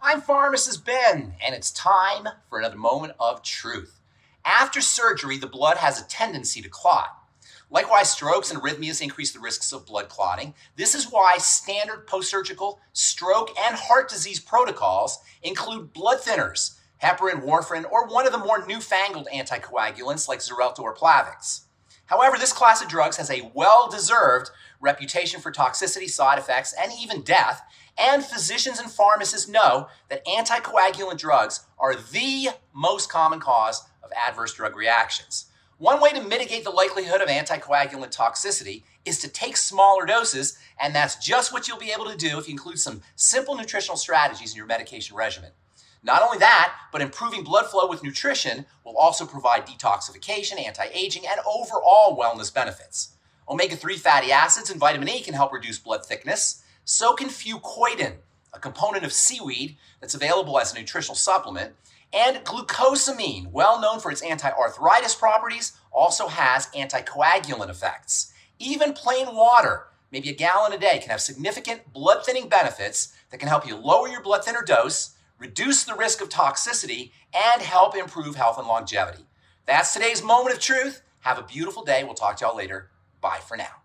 I'm Pharmacist Ben, and it's time for another moment of truth. After surgery, the blood has a tendency to clot. Likewise, strokes and arrhythmias increase the risks of blood clotting. This is why standard post surgical stroke and heart disease protocols include blood thinners, heparin, warfarin, or one of the more newfangled anticoagulants like Xarelto or Plavix. However, this class of drugs has a well deserved reputation for toxicity, side effects, and even death, and physicians and pharmacists know that anticoagulant drugs are the most common cause of adverse drug reactions. One way to mitigate the likelihood of anticoagulant toxicity is to take smaller doses, and that's just what you'll be able to do if you include some simple nutritional strategies in your medication regimen. Not only that, but improving blood flow with nutrition will also provide detoxification, anti aging, and overall wellness benefits. Omega 3 fatty acids and vitamin E can help reduce blood thickness. So can fucoidan, a component of seaweed that's available as a nutritional supplement. And glucosamine, well known for its anti arthritis properties, also has anticoagulant effects. Even plain water, maybe a gallon a day, can have significant blood thinning benefits that can help you lower your blood thinner dose, reduce the risk of toxicity, and help improve health and longevity. That's today's moment of truth. Have a beautiful day. We'll talk to y'all later. Bye for now.